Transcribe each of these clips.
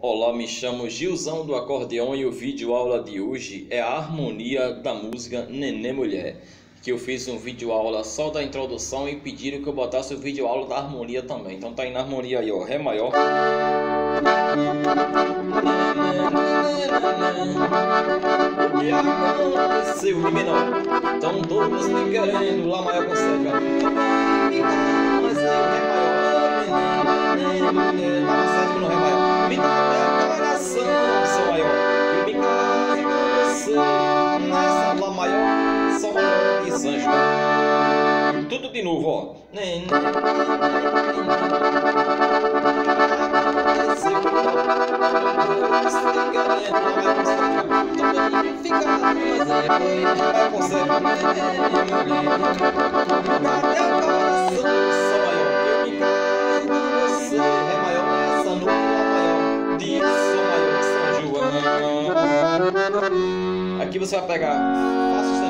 Olá, me chamo Gilzão do Acordeão e o vídeo aula de hoje é a harmonia da música Nenê Mulher. Que eu fiz um vídeo aula só da introdução e pediram que eu botasse o vídeo aula da harmonia também. Então tá aí na harmonia aí, ó, Ré maior. E aconteceu Mi menor. Então todos me querendo, Lá maior com maior De Sol maior São João Aqui você vai pegar Fá sustenido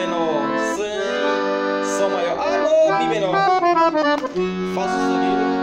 Enjeitado Lá menor Sem Sol maior Alô Mi menor Fá sustenido depressa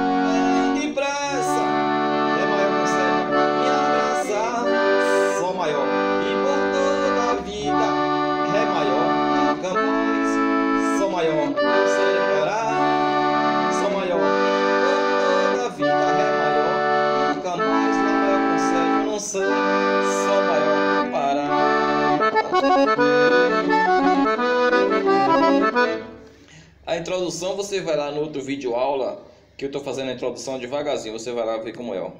introdução você vai lá no outro vídeo aula que eu estou fazendo a introdução devagarzinho, você vai lá ver como é. Ó.